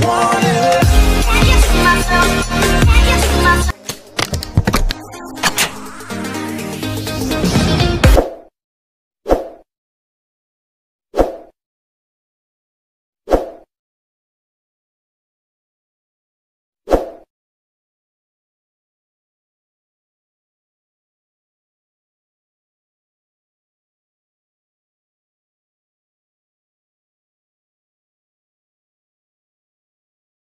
just